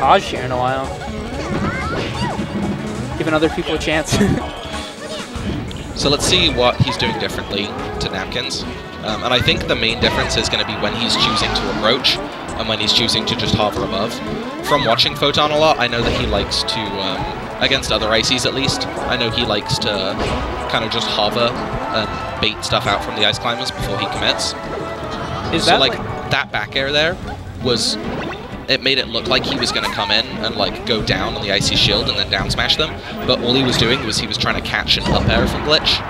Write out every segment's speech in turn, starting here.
Taj here in a while. Giving other people a chance. So let's see what he's doing differently to Napkins. Um, and I think the main difference is going to be when he's choosing to approach and when he's choosing to just hover above. From watching Photon a lot, I know that he likes to, um, against other Ices at least, I know he likes to kind of just hover and bait stuff out from the Ice Climbers before he commits. Is so that like, like, that back air there was it made it look like he was going to come in and like go down on the icy shield and then down smash them but all he was doing was he was trying to catch an up air from glitch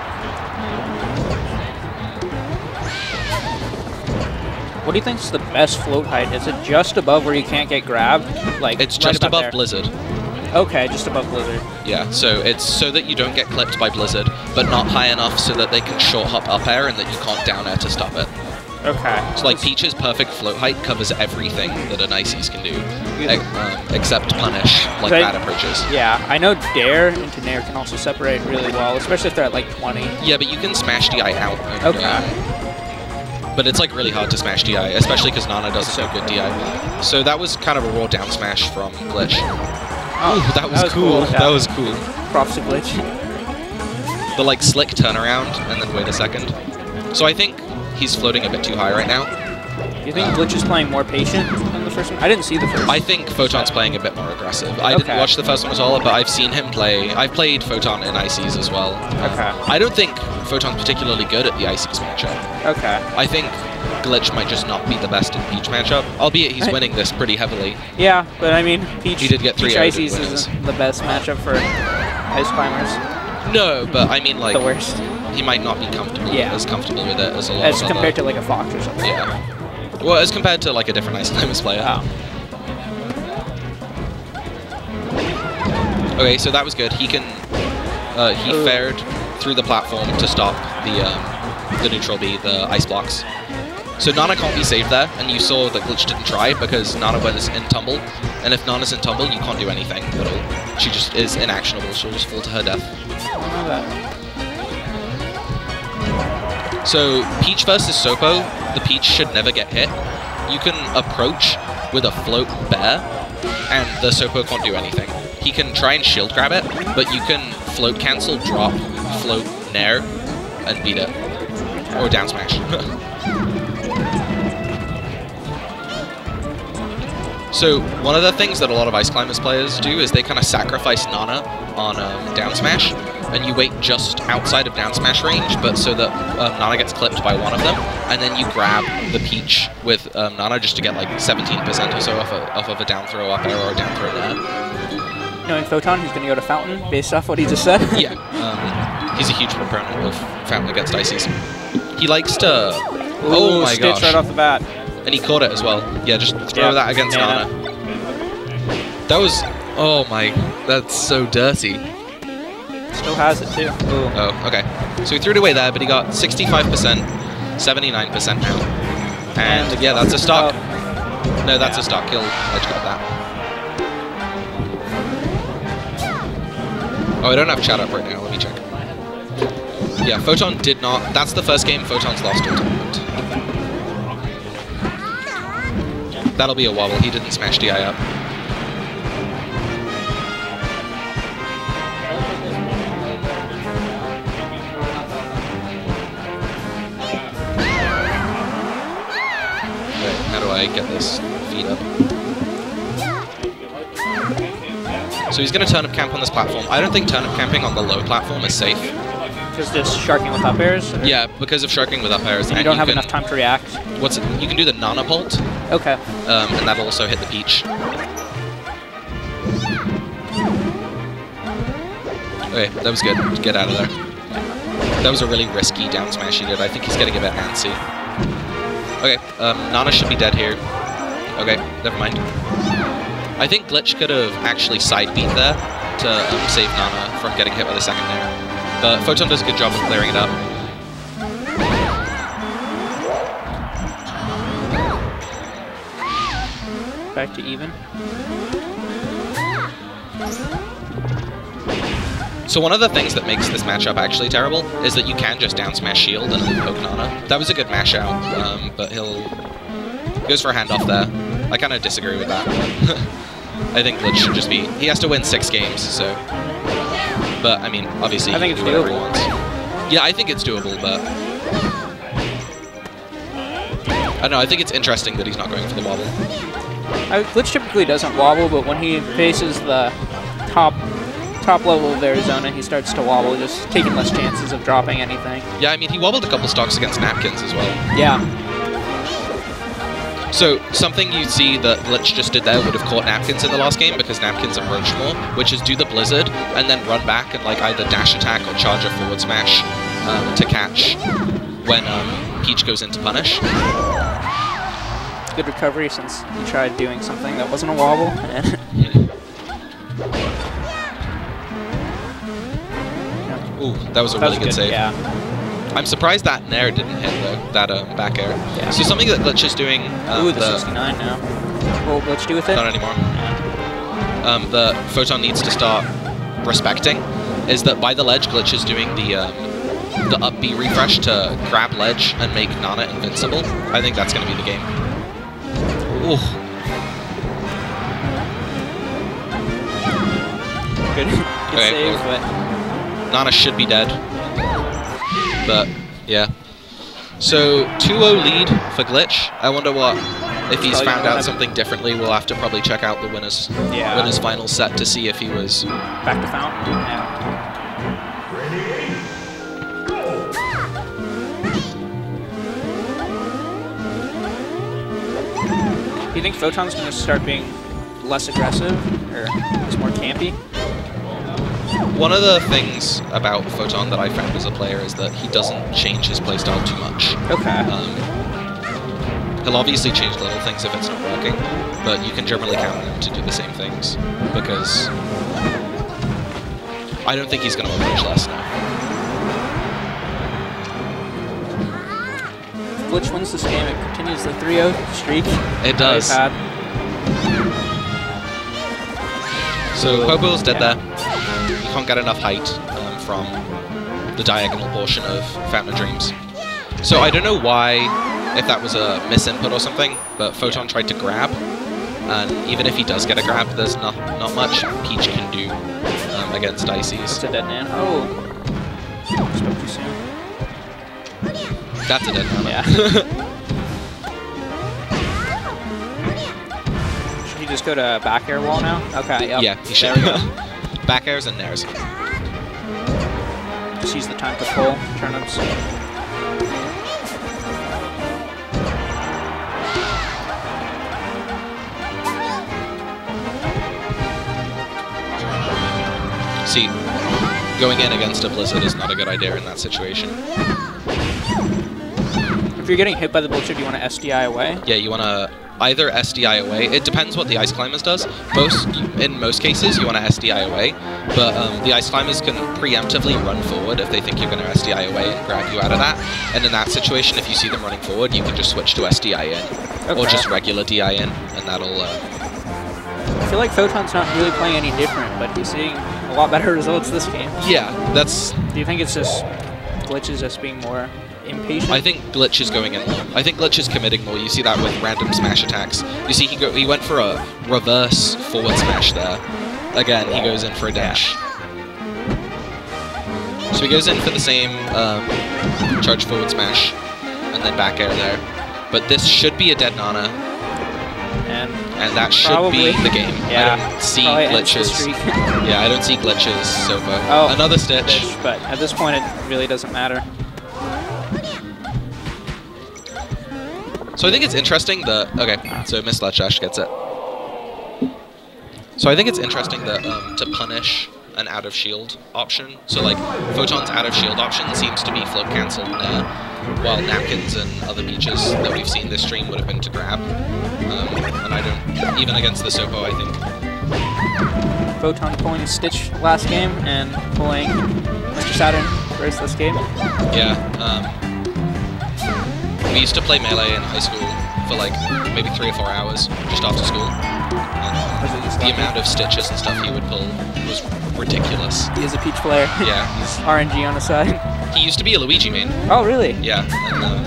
what do you think is the best float height? Is it just above where you can't get grabbed? Like it's right just above there? blizzard Okay, just above Blizzard. yeah so it's so that you don't get clipped by blizzard but not high enough so that they can short hop up air and that you can't down air to stop it Okay. so like peach's perfect float height covers everything that an ices can do e- um, except punish like bad approaches Yeah, I know Dair and Nair can also separate really well, especially if they're at like 20. Yeah, but you can smash DI out. And, Okay. um, but it's like really hard to smash DI, especially because Nana doesn't do good DI. So that was kind of a raw down smash from Glitch. Oh, that was, cool. yeah. That was cool. props to Glitch. The like slick turnaround and then wait a second. So I think he's floating a bit too high right now. Do you think Glitch is playing more patient than the first one? I didn't see the first. I think Photon's playing a bit more aggressive. I Okay. didn't watch the first one at all, but I've seen him play. I've played Photon in ICs as well. Okay. I don't think Photon's particularly good at the ICs matchup. Okay. I think Glitch might just not be the best in Peach matchup, albeit he's winning this pretty heavily. Yeah, but I mean, Peach, He did get three Peach out of Ices wins. is the best matchup for Ice Climbers. No, but I mean, like, the worst. He might not be comfortable Yeah. as comfortable with it as a lot As compared to like a Fox or something. yeah. Well, as compared to like a different Ice Climbers player. Oh. Okay, so that was good. He can, uh, he Ooh. fared through the platform to stop the um, the neutral B, the ice blocks. So Nana can't be saved there, and you saw that Glitch didn't try because Nana was in tumble, and if Nana's in tumble, you can't do anything at all. She just is inactionable. She'll just fall to her death. So Peach versus Sopo, the Peach should never get hit. You can approach with a float bair, and the Sopo can't do anything. He can try and shield grab it, but you can float cancel, drop, float nair, and beat it. Or down smash. so one of the things that a lot of Ice Climbers players do is they kind of sacrifice Nana on um, down smash, and you wait just outside of down smash range, but so that um, Nana gets clipped by one of them, and then you grab the Peach with um, Nana just to get like 17% or so off, a, off of a down throw up air or a down throw there. Knowing Photon, he's going to go to Fountain based off what he just said. Yeah, um, he's a huge proponent of Fountain against Ices. He likes to. oh my Stitch gosh! right off the bat. And he caught it as well. Yeah, just throw Yeah, that against Nana. Nana. That was. Oh my. That's so dirty. Still has it too. Ooh. Oh, okay. So he threw it away there, but he got 65%, 79% now. And yeah, that's a stock. No, that's a stock. He'll edge guard that. Oh, I don't have chat up right now. Let me check. Yeah, Photon did not. That's the first game Photon's lost to tournament. That'll be a wobble. He didn't smash DI up. Wait, how I get this feed up? So he's going to turnip camp on this platform. I don't think turnip camping on the low platform is safe. Because just sharking with up airs. or- Yeah, because of sharking with up airs. And you don't have can, enough time to react. What's it? You can do the Nana Bolt, Okay. um, and that'll also hit the Peach. Okay, that was good. Get out of there. That was a really risky down smash he did. I think he's getting a bit antsy. Okay, um, Nana should be dead here. Okay, never mind. I think Glitch could have actually side B there to um, save Nana from getting hit by the second nair. But Photon does a good job of clearing it up. Back to even. So one of the things that makes this matchup actually terrible is that you can just down smash shield and poke Nana. That was a good mash out, um, but he'll goes for a handoff there. I kind of disagree with that. I think Glitch should just be. He has to win six games, so. But I mean, obviously, I think it's do whatever he doable. wants. Yeah, I think it's doable, but I don't know. I think it's interesting that he's not going for the wobble. Uh, Glitch typically doesn't wobble, but when he faces the top top level of Arizona, he starts to wobble, just taking less chances of dropping anything. Yeah, I mean, he wobbled a couple stocks against Napkins as well. Yeah, So something you see that Glitch just did there would have caught Napkins in the last game because Napkins approached more, which is do the Blizzard and then run back and like either dash attack or charge a forward smash um, to catch when um, Peach goes into punish. good recovery since he tried doing something that wasn't a wobble. And Ooh, that was a that really was good, save. Yeah, I'm surprised that Nair didn't hit though, that um, back air. Yeah. So something that Glitch is doing, um, Ooh, the, 69 now. What will Glitch do with it? not anymore. Yeah. um, the Photon needs to start respecting is that by the ledge, Glitch is doing the um, the up B refresh to grab ledge and make Nana invincible. I think that's going to be the game. Ooh, Good, good Okay, save, cool. but Nana should be dead. But, yeah. So, 2-0 lead for Glitch. I wonder what, if he's found out something differently, we'll have to probably check out the winners, Yeah. winners final set to see if he was... back to fountain. Yeah. Do you think Photon's going to start being less aggressive or just more campy? One of the things about Photon that I found as a player is that he doesn't change his playstyle too much. Okay. Um, he'll obviously change little things if it's not working, but you can generally count on him to do the same things because I don't think he's going to approach less now. Glitch wins this game, it continues the 3-0 streak. It does. So Popo's dead Yeah. there. You can't get enough height um, from the diagonal portion of Fountain of Dreams. So I don't know why, if that was a misinput or something, but Photon tried to grab, and even if he does get a grab, there's not not much Peach can do um, against It's Ices. a dead man. Oh. Spoke too soon. That's a dead man. Yeah. Should he just go to back air wall now? Okay, yep. yeah, he should. There we go. Back airs and nairs. Just use the time to pull turnips. See, going in against a Blizzard is not a good idea in that situation. If you're getting hit by the bullshit, you want to SDI away. Yeah, you want to either SDI away. It depends what the Ice Climbers does. Most, in most cases, you want to SDI away, but um, the Ice Climbers can preemptively run forward if they think you're going to SDI away and grab you out of that. And in that situation, if you see them running forward, you can just switch to SDI in, or just regular DI in, and that'll. Uh, I feel like Photon's not really playing any different, but he's seeing a lot better results this game. yeah, that's. Do you think it's just glitches just being more impatient? I think Glitch is going in. I think Glitch is committing more. You see that with random smash attacks. You see he go, he went for a reverse forward smash there. Again, he goes in for a dash. So he goes in for the same um, charge forward smash and then back air there. But this should be a dead Nana, and and that should Probably. be the game. yeah, I don't see probably ends the glitches. Yeah, I don't see glitches so far. Oh, Another stitch. But at this point, it really doesn't matter. So I think it's interesting that okay, so Miss Letchash gets it. So I think it's interesting that um, to punish an out of shield option. So like Photon's out of shield option seems to be float cancelled now, while napkins and other Peaches that we've seen this stream would have been to grab. Um, and I don't even against the Sopo, I think Photon pulling Stitch last game and pulling Mr. Saturn first this game. yeah. Um, we used to play melee in high school for like maybe three or four hours just after school. And Was it just the amount of stitches and stuff he would pull was ridiculous. He is a Peach player. Yeah, he's, RNG on the side. he used to be a Luigi main. Oh, really? Yeah, and um,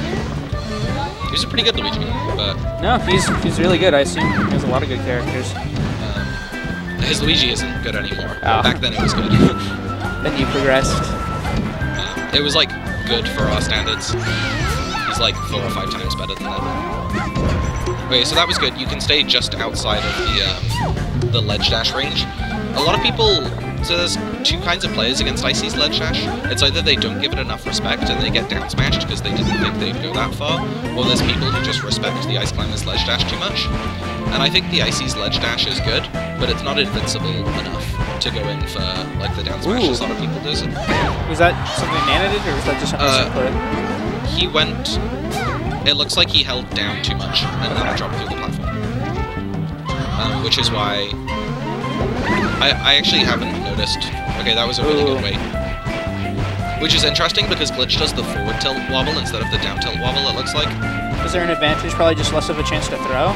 he was a pretty good Luigi main, but No, he's he's really good. I assume he has a lot of good characters. um, His Luigi isn't good anymore. Oh. Back then it was good. Then you progressed. Uh, it was like good for our standards. He's like four or five times better than that. Okay, so that was good. You can stay just outside of the um, the ledge dash range. A lot of people. So there's two kinds of players against Icy's ledge dash. It's either they don't give it enough respect and they get down smashed because they didn't think they'd go that far, or there's people who just respect the Ice Climber's ledge dash too much. And I think the Icy's ledge dash is good, but it's not invincible enough to go in for like the down smash as a lot of people do. Was that something Nana did, or was that just something Uh, uh, he went. It looks like he held down too much and then dropped through the platform. Um, which is why. I, I actually haven't noticed. Okay, that was a really Ooh. good weight. Which is interesting because Glitch does the forward tilt wobble instead of the down tilt wobble, it looks like. Is there an advantage? Probably just less of a chance to throw.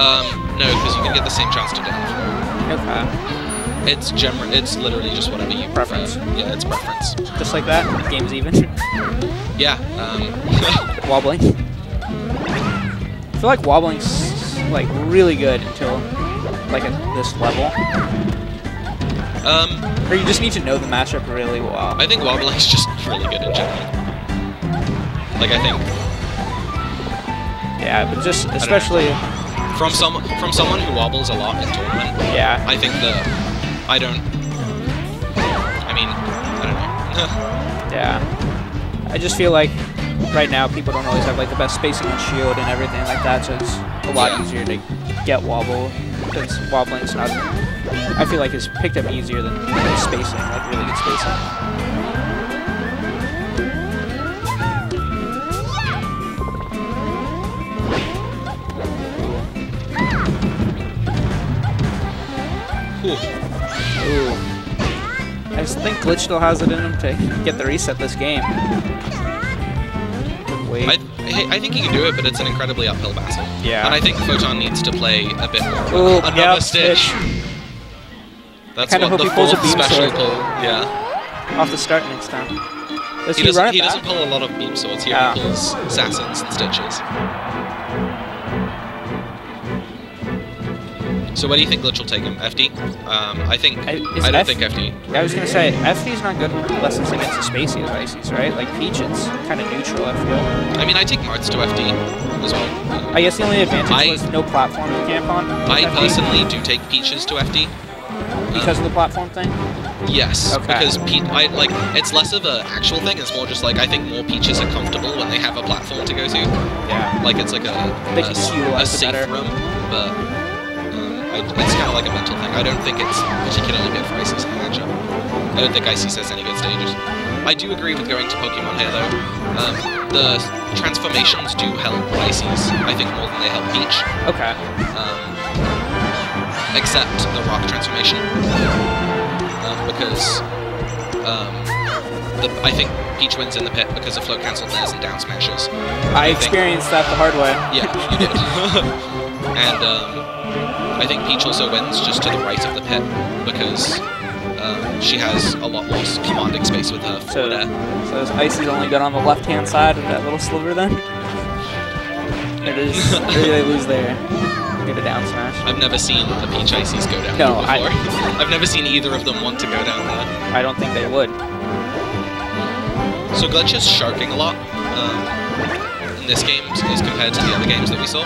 Um, no, because you can get the same chance to down throw. Okay. It's gener- It's literally just whatever you Preference. prefer. Yeah, it's preference. Just like that. Game's even. Yeah. Um, wobbling. I feel like wobbling's like really good until like at this level. um, Or you just need to know the matchup really well. I think wobbling's just really good in general. Like I think Yeah, but just especially from some from someone who wobbles a lot in tournament, yeah. I think the I don't. I mean, I don't know. Yeah. I just feel like right now people don't always have like the best spacing on shield and everything like that, so it's a lot easier to get wobble because wobbling's not. I feel like it's picked up easier than like, spacing, like really good spacing. Ooh. Ooh. I just think Glitch still has it in him to get the reset this game. Wait. I, I I think he can do it, but it's an incredibly uphill battle. Yeah. And I think Photon needs to play a bit more. Ooh, another yeah, stitch. That's kinda what the he pulls a fourth special sword. pull. Yeah. off the start next time. Does He he, doesn't. run He doesn't pull a lot of beam swords. He Yeah. only pulls assassins and stitches. So what do you think Glitch will take him? FD? Um, I think. I- I, don't F- think FD. I was gonna say FD's not good unless it's against the Spacey as Ices, right? Like Peach, it's kind of neutral. I feel. I mean, I take Marts to FD as well. Um, I guess the only advantage I- was no platform to camp on. I FD personally do take Peaches to FD. because of the platform thing. Yes, Okay. because Pe- I like it's less of an actual thing. It's more just like I think more Peaches are comfortable when they have a platform to go to. Yeah. Like it's like a They a, can s- utilize a safe better. room, but um, I, it's kind of like a mental thing. I don't think it's particularly good for Icy's matchup. I don't think Icy has any good stages. I do agree with going to Pokemon here though. Um, the transformations do help Icy's, I think, more than they help Peach. Okay. Um, except the rock transformation, um, because um, the, I think Peach wins in the pit because of float cancel players and down smashes. I think- experienced that the hard way. Yeah, you did. and um, I think Peach also wins just to the right of the pit because um, she has a lot more s- commanding space with her So, air. so is Icy's only good on the left-hand side of that little sliver then? It is. or do they lose there? Get a down smash. I've never seen the Peach Ices go down No, there I- before. I've never seen either of them want to go down there. I don't think they would. So Glitch is sharking a lot um, in this game as compared to the other games that we saw,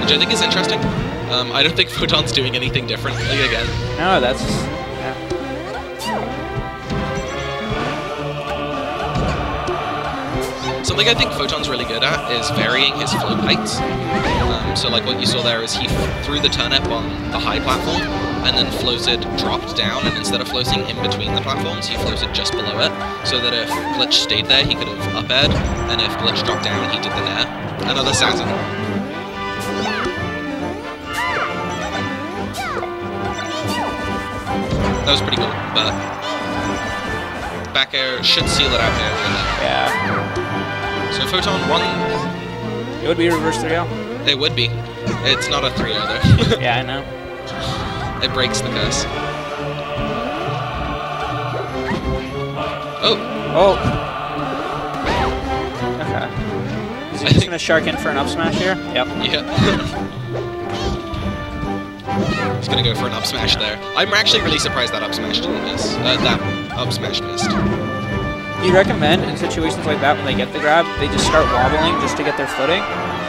which I think is interesting. Um, I don't think Photon's doing anything differently again. No, that's. Yeah. Something I think Photon's really good at is varying his float heights. Um, so like what you saw there is he threw the turnip on the high platform and then floated, dropped down, and instead of floating in between the platforms, he floated just below it, so that if Glitch stayed there, he could have up aired, and if Glitch dropped down, he did the nair. Another Sazin. That was pretty cool, but back air should seal it out here. Yeah. So Photon one, It would be a reverse 3 it would be. It's not a 3 though. Yeah, I know. it breaks the curse. Oh, Oh. Okay. Is he just gonna shark in for an up smash here? Yep. yeah. He's gonna go for an up smash there. I'm actually really surprised that up smash didn't miss. Uh, that up smash missed. You recommend in situations like that when they get the grab, they just start wobbling just to get their footing,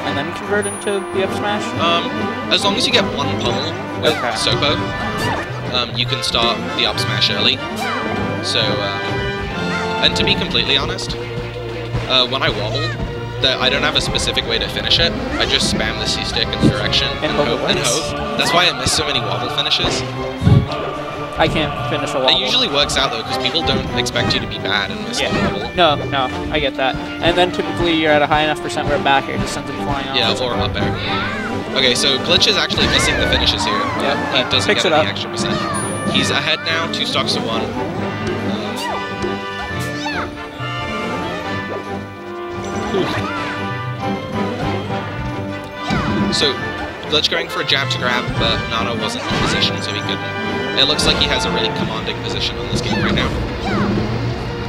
and then convert into the up smash? Um, as long as you get one pummel with Okay. Sopo, um, you can start the up smash early. So, um, and to be completely honest, uh, when I wobble, that I don't have a specific way to finish it. I just spam the C stick in direction And hope hope- and hope. That's why I miss so many wobble finishes. I can't finish a wobble. It usually works out though, because people don't expect you to be bad and miss Yeah. the wobble. No, no, I get that. And then typically you're at a high enough percent where a back air just sends it flying off. Yeah, or up air. Okay, so Glitch is actually missing the finishes here. Yep, He he doesn't picks get it any up. extra percent. He's ahead now, two stocks to one. So, Glitch going for a jab to grab, but Nana wasn't in position, so he couldn't. It looks like he has a really commanding position on this game right now.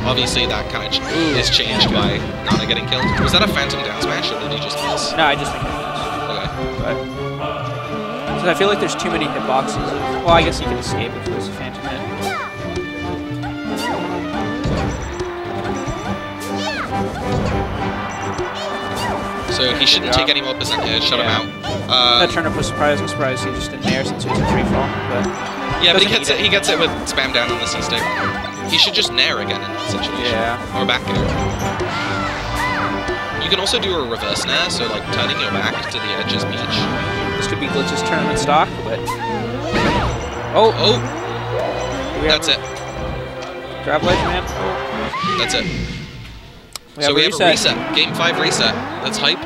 Obviously, that kind of ch is changed by Nana getting killed. Was that a phantom down smash, or did he just miss? No, I just think. Okay. But because I feel like there's too many hitboxes. Well, I guess you can escape if was a So he shouldn't job. take any more here, shut Yeah. him out. Uh, that turnip was surprising. Surprised he just didn't air since was a free fall. But yeah, but he gets it. it. He gets it with spam down on the C stick. He should just nair again in that situation. Yeah. Or back air. You can also do a reverse nair, so like turning your back to the edge is beach. this could be Glitch's tournament stock. But oh, Oh, that's it. Grab ledge, man. That's it. We so we a have a reset. reset. Game five reset. That's hype.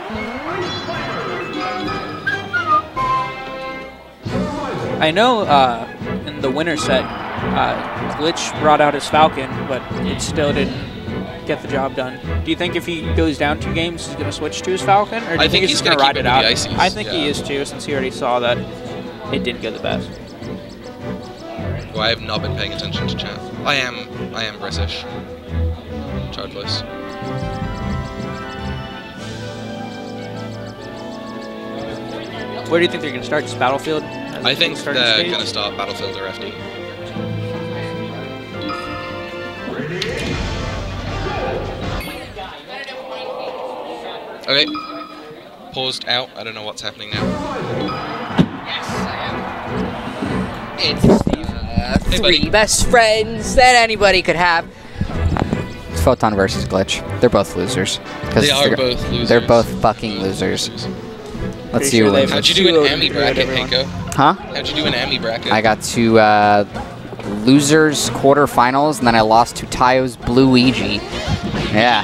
I know uh, in the winner set, uh, Glitch brought out his Falcon, but it still didn't get the job done. Do you think if he goes down two games, he's going to switch to his Falcon, or do I you think he's he's just going to ride it out? with the ices, I think he is too, since he already saw that it didn't go the best. Well, I have not been paying attention to chat. I am. I am British. Child Where do you think they're going to start? Just Battlefield? I think they're stage? going to start Battlefield or FD. Okay. Paused out. I don't know what's happening now. It's uh, three buddy. best friends that anybody could have. It's Photon versus Glitch. They're both losers. 'Cause They are they're- both losers. They're both fucking losers. Let's see sure who they've- How'd you do an over Ami bracket, everyone. Heiko? Huh? How'd you do an Ami bracket? I got to uh, losers quarterfinals, and then I lost to Tayo's Luigi. Yeah.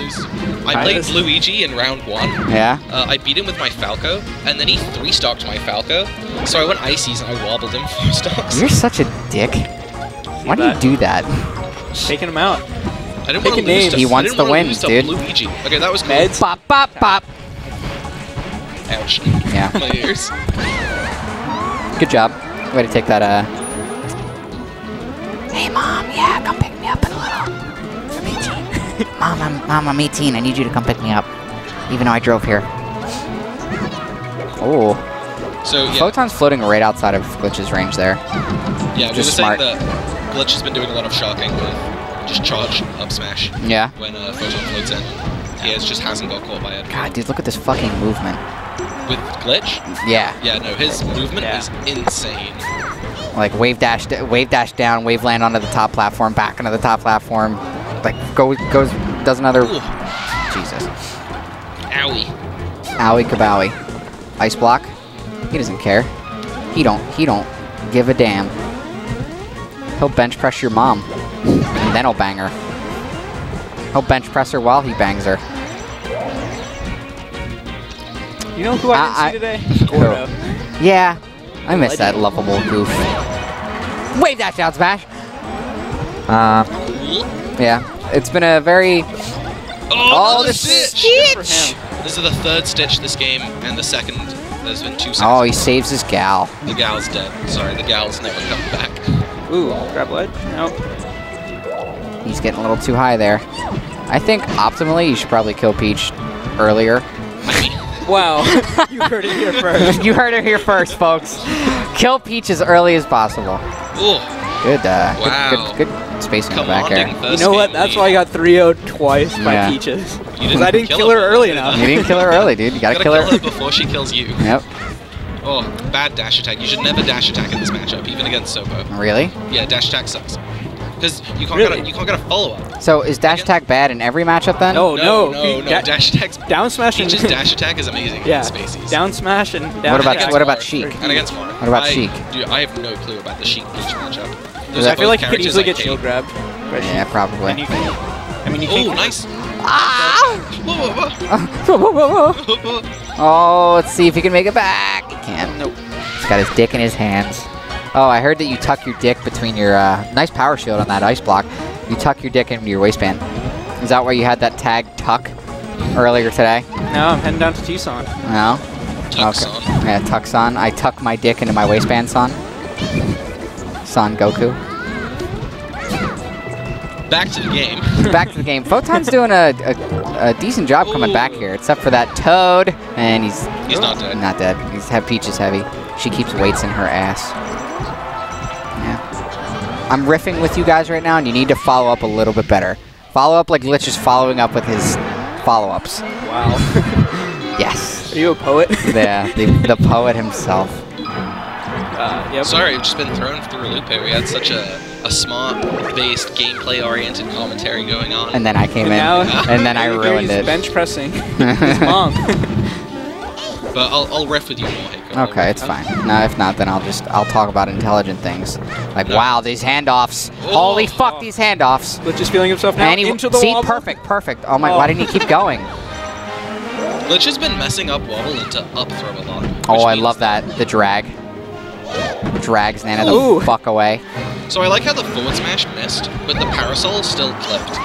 I I played just- Luigi in round one. Yeah. Uh, I beat him with my Falco, and then he three stocked my Falco. So I went Ices and I wobbled him few stocks. You're such a dick. Why do you do that? Taking him out. I didn't Pick want a to lose He wants the wanna wins, lose to dude. Luigi. Okay, that was cool. Meds? Pop, pop, pop. Ouch. Yeah. my ears. Good job. Way to take that, uh... Hey, Mom, yeah, come pick me up in a little. I'm 18. Mom, I'm, Mom, I'm 18. I need you to come pick me up. Even though I drove here. Oh. So yeah, Photon's floating right outside of Glitch's range there. yeah, we were just saying smart. that Glitch has been doing a lot of sharking with just charge up smash Yeah. when uh, Photon floats in. He has, just hasn't got caught by it. God, dude, look at this fucking movement. With Glitch, Yeah. yeah, no, his movement Yeah. is insane. Like wave dash, wave dash down, wave land onto the top platform, back onto the top platform. Like go goes does another. Ooh, Jesus. owie. Owie kabowie. Ice block. He doesn't care. He don't. He don't give a damn. He'll bench press your mom, and then he'll bang her. He'll bench press her while he bangs her. You know who I didn't I- see today? Gordo. Yeah, I miss that lovable goof. Wave dash down smash. Uh, yeah. It's been a very Oh, Oh, the the stitch! Good for him. This is the third stitch this game, and the second. There's been two Oh, seconds. he saves his gal. The gal's dead. Sorry, the gal's never coming back. Ooh, grab ledge? No. He's getting a little too high there. I think optimally you should probably kill Peach earlier. I mean, Wow. you heard it here first. you heard it here first, folks. Kill Peach as early as possible. Ooh, Good, uh, Wow. good, good, good spacing in the back commanding air. first You know what? That's why I got 3-0 twice by Yeah. Peaches. Because I didn't kill her early did enough. You didn't kill her early, dude. You gotta, Gotta kill her. before she kills you. Yep. Oh, bad dash attack. You should never dash attack in this matchup, even against Sopo. Really? Yeah, dash attack sucks. Because you can't Really? get a, you can't get a follow up. So is dash attack bad in every matchup then? No, no, no. no. Da- dash attack's down smash and Peach's dash attack is amazing yeah. against Spaceys. Down smash and down What about attack. what about Sheik? And against Mara. What about I, Sheik? Dude, I have no clue about the Sheik Peach matchup. Those I feel like you could easily I get hate. shield grabbed. Yeah, Sheik. probably. And you can, I mean, you Oh, can. nice. Ah! oh, let's see if he can make it back. He can't. Nope. He's got his dick in his hands. Oh, I heard that you tuck your dick between your uh, nice power shield on that ice block. You tuck your dick into your waistband. Is that why you had that tag tuck earlier today? No, I'm heading down to Tucson. No. Tucson. Okay. Yeah, tuck son. I tuck my dick into my waistband, son. Son Goku. Back to the game. Back to the game. Photon's doing a, a, a decent job coming back here, except for that Toad, and he's He's not dead. not dead. He's have Peach is heavy. She keeps weights in her ass. Yeah. I'm riffing with you guys right now, and you need to follow up a little bit better. Follow up like Lich is following up with his follow-ups. Wow. Yes. Are you a poet? Yeah, the, the poet himself. uh, yep. Sorry, I've just been thrown through a loop here. We had such a, a smart-based, gameplay-oriented commentary going on. And then I came And in, now, and then I here ruined he's it. bench pressing his mom. but I'll, I'll riff with you more, Hiko. I'll Okay, it's fine. No, if not, then I'll just I'll talk about intelligent things, like No. wow, these handoffs. Oh. Holy fuck, these handoffs. Glitch is feeling himself now And he, into the see, wobble. perfect, perfect. Oh my, Oh. why didn't he keep going? Glitch has been messing up Wobble into up throw a lot. Oh, I love that. The drag. Drags Nana the fuck away. So I like how the forward smash missed, but the parasol still clipped.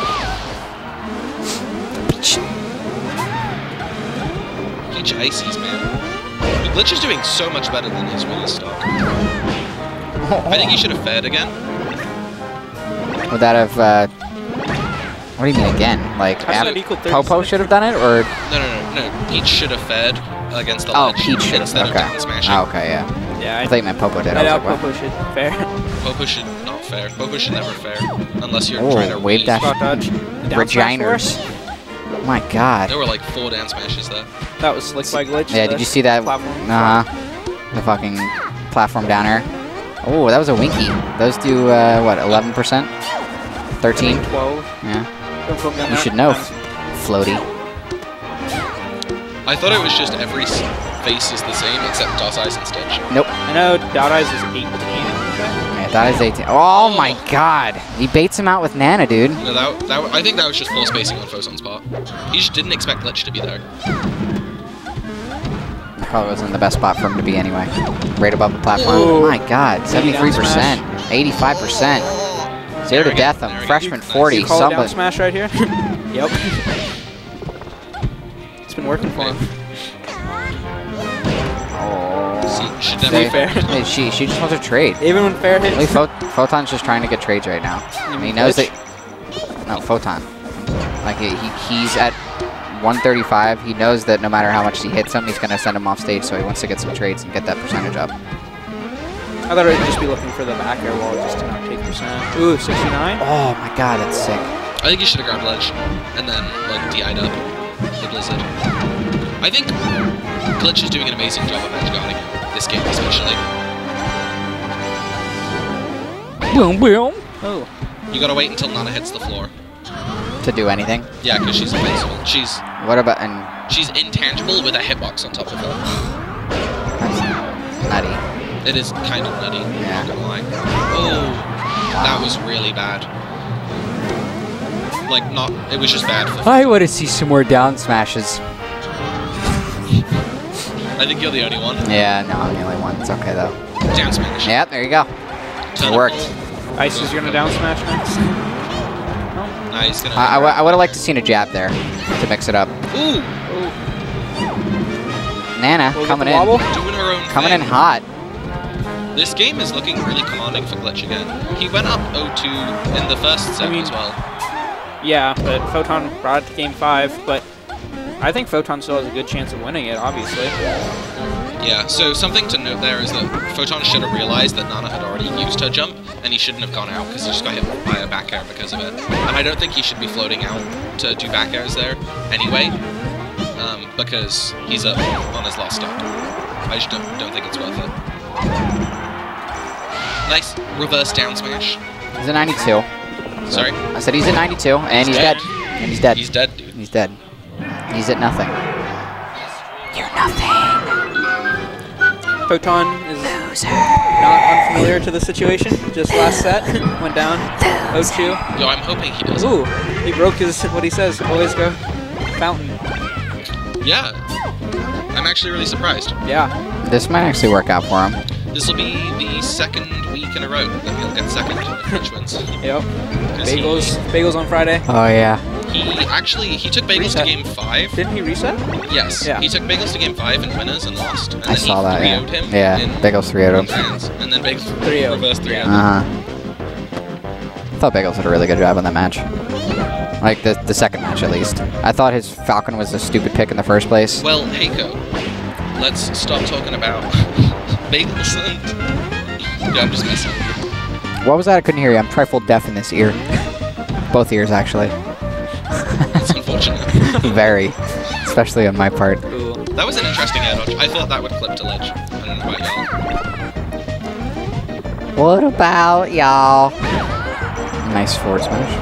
Peach ices, man. But Glitch is doing so much better than his release stock. I think he should have fed again. Would that have, uh... What do you mean again? Like, How does that af- equal Popo should have done it, or... No, no, no, no. Peach should have fed against the Oh, ledge Peach should have, instead okay. of smashing. Oh, okay, yeah. Yeah, I I, thought you meant Popo did. I I doubt was like, Popo should. Fair. Popo should not fair. Popo should never fair unless you're Oh, trying to wave dash. Spot dodge. The down smash for us? Reginers. Oh my god. There were like four down smashes there. That was slick by glitch. Yeah, the did you see that? platform. Uh-huh. The fucking platform down air. Oh, that was a winky. Those do, uh, what, 11%? 13? 12. Yeah. Don't focus on You should know, floaty. I thought it was just every face is the same except Dot Eyes and Stitch. Nope. I know Dot Eyes is 18. Yeah, that is 18. Oh my god. He baits him out with Nana, dude. No, that, that I think that was just poor spacing on Photon's part. He just didn't expect Glitch to be there. Probably wasn't the best spot for him to be anyway. Right above the platform. Ooh. My god. 73%. 85%. Zero to There death go, him. there we go. Freshman Nice. 40. You call it down smash right here? yep. It's been working for him. Should Say- never fair. Hey, she, she just wants to trade. Even when fair I think hits. Pho- Photon's just trying to get trades right now. And he knows that. No, Photon. Like he, he- he's at 135. He knows that no matter how much he hits him, he's going to send him off stage. So he wants to get some trades and get that percentage up. I thought I'd just be looking for the back air wall just to not take percent. Ooh, 69? Oh my god, that's sick. I think he should have grabbed Ledge and then like DI'd up the Blizzard. I think Glitch is doing an amazing job of edge guarding this game especially. Boom, boom. Oh. You gotta wait until Nana hits the floor. To do anything. Yeah, because she's invincible. She's What about and she's intangible with a hitbox on top of her. that's nutty. It is kind of nutty, Yeah. not gonna lie. Oh, that was really bad. Like, not, it was just bad for. I want to see some more down smashes. I think you're the only one. Yeah, no, I'm the only one. It's okay though. Down smash. Yep, there you go. It worked. full. Ice is gonna down smash next. Nah, he's gonna. I, I, would have liked to seen a jab there to mix it up. Ooh, Nana Will coming in, wobble? doing her own coming in thing. hot. This game is looking really commanding for Glitch again. He went up 0-2 in the first set mean- as well. Yeah, but Photon brought it to game five, but I think Photon still has a good chance of winning it, obviously. Yeah, so something to note there is that Photon should have realized that Nana had already used her jump, and he shouldn't have gone out because he just got hit by a back air because of it. And I don't think he should be floating out to do back airs there anyway, um, because he's up on his last stop. I just don't, don't think it's worth it. Nice reverse down smash. He's a 92. Sorry, I said he's a 92, and he's, He's dead. dead. And he's dead. he's dead, dude. He's dead. He's at nothing. You're nothing. Photon is Loser. not unfamiliar to the situation. Just last set, went down 0-2. Yo, I'm hoping he does. Ooh, he broke his, what he says, always go fountain. Yeah, I'm actually really surprised. Yeah. This might actually work out for him. This will be the second week in a row that he'll get second if Mitch wins. Yep. 'Cause he- Bagels, bagels on Friday. Oh, yeah. He actually he took Bagels Reset. to game five. Didn't he reset? Yes. Yeah. He took Bagels to game five in winners and lost. And I then saw he that, yeah. him Yeah, Bagels 3 0'd one and then Bagels 3-0. reverse 3 Yeah. Uh huh. I thought Bagels did a really good job on that match. Like the the second match at least. I thought his Falcon was a stupid pick in the first place. Well, Heiko, let's stop talking about Bagels and. Yeah, I'm just messing. What was that? I couldn't hear you. I'm trifle deaf in this ear. Both ears actually. It's unfortunate. Very. Especially on my part. Ooh. that was an interesting air dodge. I thought that would clip to ledge. I don't know about y'all. What about y'all? Nice forward smash.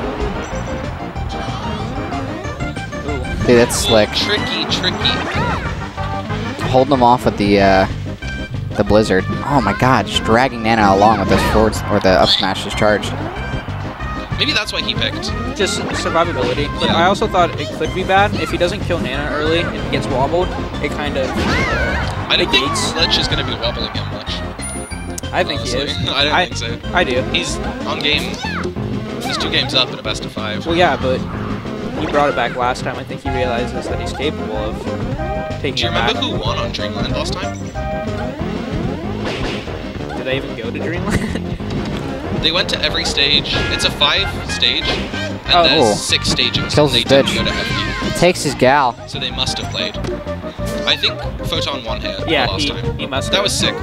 Ooh. Dude, that's slick. Tricky, tricky. Holding them off with the uh, the blizzard. Oh my god, just dragging Nana along with those forwards or the up smash is charged. Maybe that's why he picked. Just survivability. But Yeah. I also thought it could be bad if he doesn't kill Nana early and he gets wobbled. It kind of. I don't think Negates. Ledge is going to be wobbling him much. I think he is. I don't I, think so. I do. He's on game. He's two games up in a best of five. Well, yeah, but he brought it back last time. I think he realizes that he's capable of taking back. Do you it back. remember who won on Dreamland last time? Did they even go to Dreamland? They went to every stage. It's a five stage, and Oh. there's Cool. six stages. Kills they his bitch. go to FD, Takes his gal. so they must have played. I think Photon won here yeah, the last he, time. he must That have. was sick.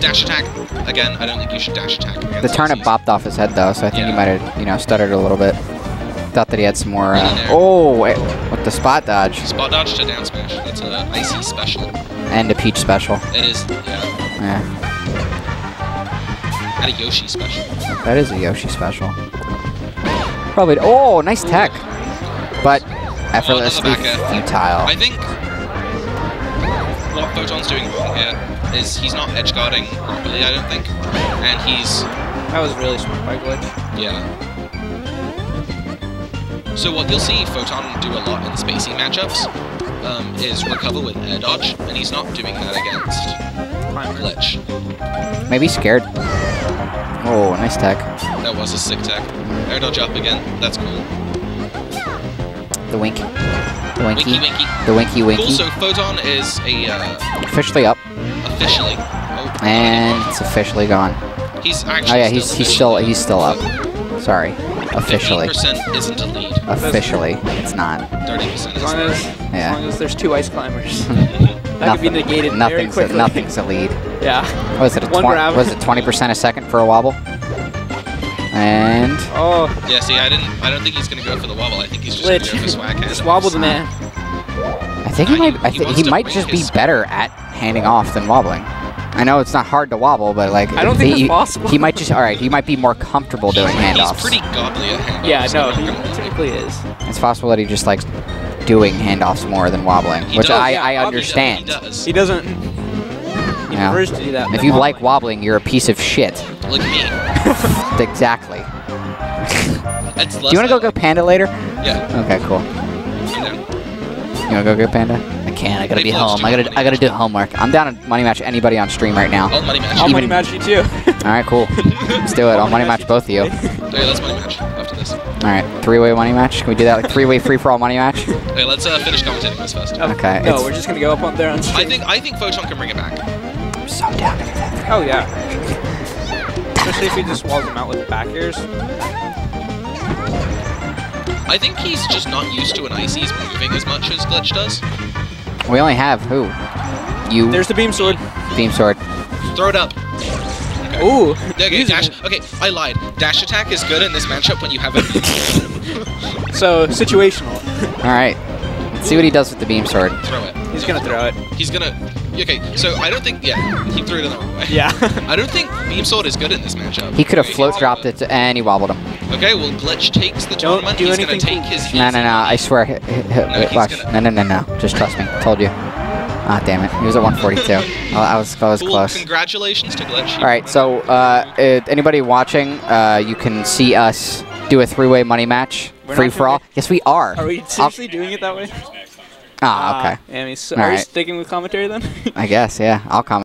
Dash attack. Again, I don't think you should dash attack. The turnip Aussies. bopped off his head though, so I think he might have, you know, stuttered a little bit. Thought that he had some more. Uh, oh, wait, with the spot dodge Spot dodge to down smash. That's an icy special. and a peach special. It is, yeah. Yeah, And a Yoshi special. that is a Yoshi special. Probably. Oh, nice tech, but effortlessly back air. futile. I think what Photon's doing wrong here is he's not edge guarding properly, I don't think. And he's That was really smart by Glitch. yeah. So what you'll see Photon do a lot in spacey matchups um, is recover with air dodge, and he's not doing that against Climber. Glitch. Maybe scared. Oh, nice tech. That was a sick tech. Air dodge up again. That's cool. The wink. The winky. Winky winky. The winky winky. Cool. So Photon is a uh, Officially up, officially. Oh, and it's officially gone. he's actually. Oh yeah, he's he's still he's still up. Sorry, officially. 15% isn't a lead. Officially, it's not. 30% is As long a as, Yeah. as long as there's two ice climbers. that could be negated very nothing's a, quickly. nothing's a lead. Yeah. Oh, was it? A One grab. was it 20% a second for a wobble? And Oh, Yeah, see, I didn't. I don't think he's gonna go for the wobble. I think he's just gonna go for swag hand. Just wobble the man. I think he Nah, he- might. He thi- wants he to might just be better at handing off than wobbling. I know it's not hard to wobble, but like I don't think he, that's possible. He might just. All right, he might be more comfortable doing He's handoffs. pretty godly at handoffs. Yeah, no, he not typically is. It's possible that he just likes doing handoffs more than wobbling, He which does, I, yeah, I obviously He understand. does. He doesn't. He Yeah. prefers to do that. If than you like wobbling. wobbling, you're a piece of shit. Look at me. exactly. It's Do you want to go go panda later? Yeah. Okay, cool. You wanna go get panda? I can't. I gotta They be home. I gotta. I gotta do homework. I'm down to money match anybody on stream right now. Oh, money match. I'll Even- money match you too. All right, cool. Let's do it. I'll money match both of you. All Okay, let's money match after this. right, three-way money match. Can we do that? Like three-way free-for-all money match? Okay, let's uh, finish commentating this first. Okay, No, it's- we're just gonna go up on there on I think I think Photon can bring it back. I'm so down to do that. Oh yeah. Especially if he just walls him out with the back airs. I think he's just not used to an Icy's moving as much as Glitch does. We only have who? You, There's the beam sword. Beam Sword. Throw it up. Okay. Ooh. Okay, dash. Okay, I lied. Dash attack is good in this matchup when you have a. So situational. All right. Let's see what he does with the Beam Sword. throw it. He's gonna throw it. He's gonna. Okay, so I don't think. Yeah, he threw it in the wrong way. Yeah. I don't think Beam Sword is good in this matchup. He could have Okay, float he's dropped gonna- it, to, and he wobbled him. Okay, well, Glitch takes the Don't tournament. do he's gonna anything take his. No, no, no. I swear. Hit, hit, hit, No, he's watch. gonna- No, no, no, no. Just trust me. Told you. Ah, damn it. He was at 142. I I was, I was Cool. close. Congratulations to Glitch. All right, so uh, uh, anybody watching, uh, you can see us do a three-way money match, We're free-for-all. Yes, we are. Are we I'll- seriously doing it that way? Ah, okay. Damn, he's- All are we right. sticking with commentary then? I guess, yeah. I'll comment.